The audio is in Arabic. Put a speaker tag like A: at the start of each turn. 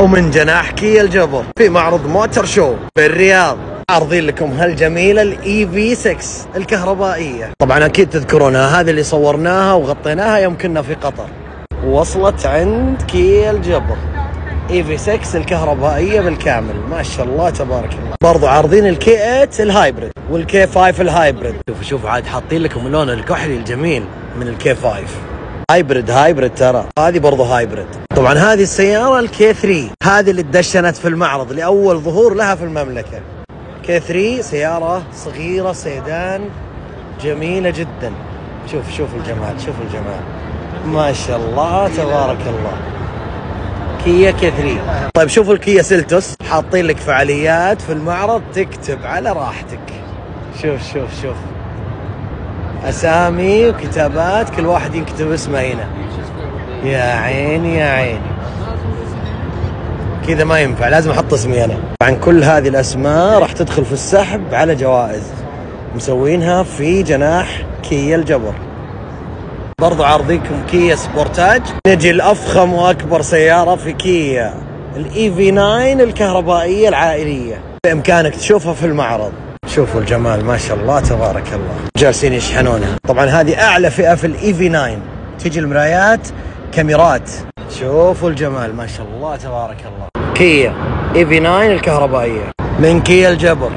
A: ومن جناح كيا الجبر في معرض motor show في الرياض عارضين لكم هالجميلة ال EV 6 الكهربائية. طبعا أكيد تذكرونها هذه اللي صورناها وغطيناها يوم كنا في قطر. وصلت عند كيا الجبر EV 6 الكهربائية بالكامل. ما شاء الله تبارك الله. برضو عارضين الكي 8 الهايبريد والكي 5 الهايبريد شوفوا شوفوا عاد حاطين لكم اللون الكحلي الجميل من ال K 5 hybrid hybrid ترى. هذه برضو hybrid طبعا هذه السيارة ال K 3 هذه اللي تدشنت في المعرض لأول ظهور لها في المملكة. K 3 سيارة صغيرة سيدان جميلة جدا. شوف شوف الجمال شوف الجمال. ما شاء الله تبارك الله. كيا K 3 طيب شوفوا الكيا سيلتوس. حاطين لك فعاليات في المعرض تكتب على راحتك. شوف شوف شوف. أسامي وكتابات كل واحد يكتب اسمه هنا. يا عيني يا عيني. كذا ما ينفع لازم أحط اسمي أنا. طبعا كل هذه الأسماء راح تدخل في السحب على جوائز. مسوينها في جناح كيا الجبر. برضو عارضينكم كيا سبورتاج نجي الأفخم وأكبر سيارة في كيا. ال EV 9 الكهربائية العائلية. بإمكانك تشوفها في المعرض. شوفوا الجمال ما شاء الله تبارك الله. جالسين يشحنونها طبعا هذه أعلى فئة في الاي في 9 تجي المرايات كاميرات. شوفوا الجمال ما شاء الله تبارك الله. كيا اي في 9 الكهربائية. من كيا الجبر.